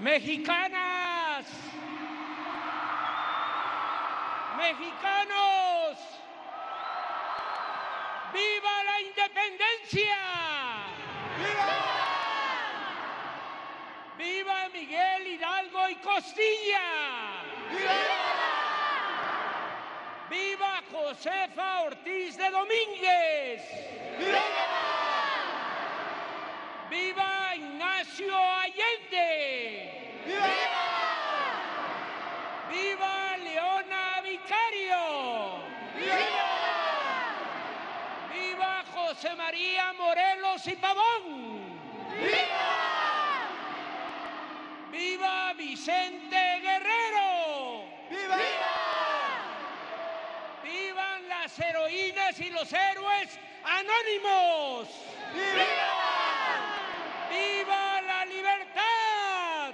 mexicanas, mexicanos, viva la independencia, viva Miguel Hidalgo y Costilla, viva Josefa Ortiz de Domínguez, viva Ignacio Allende. ¡Viva Leona Vicario! ¡Viva José María Morelos y Pavón! ¡Viva Vicente Guerrero! ¡Vivan las heroínas y los héroes anónimos! ¡Viva la libertad!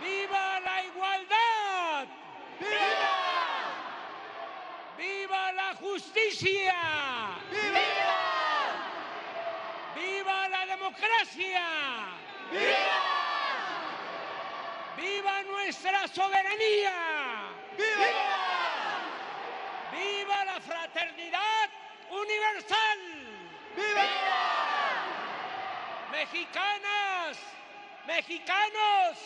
¡Viva la igualdad! ¡Viva la justicia! ¡Viva la democracia! ¡Viva nuestra soberanía! ¡Viva la fraternidad universal! Mexicanas, mexicanos,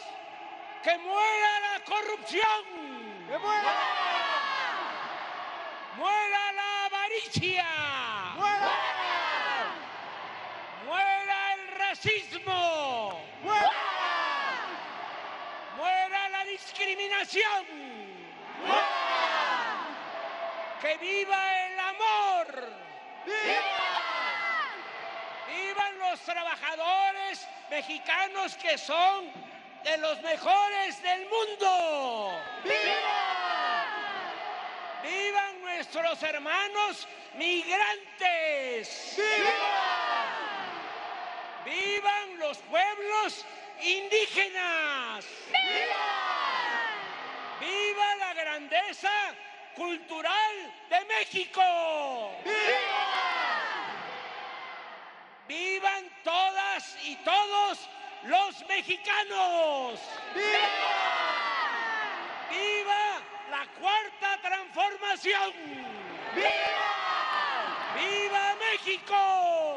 que muera la corrupción. Muera la avaricia. Muera el racismo. Muera la discriminación. Que viva el amor. ¡Vivan los trabajadores mexicanos que son de los mejores del mundo! ¡Vivan nuestros hermanos migrantes! ¡Vivan los pueblos indígenas! ¡Viva la grandeza cultural de México! ¡Vivan todas y todos los mexicanos! ¡Viva la cuarta transformación! ¡Viva México!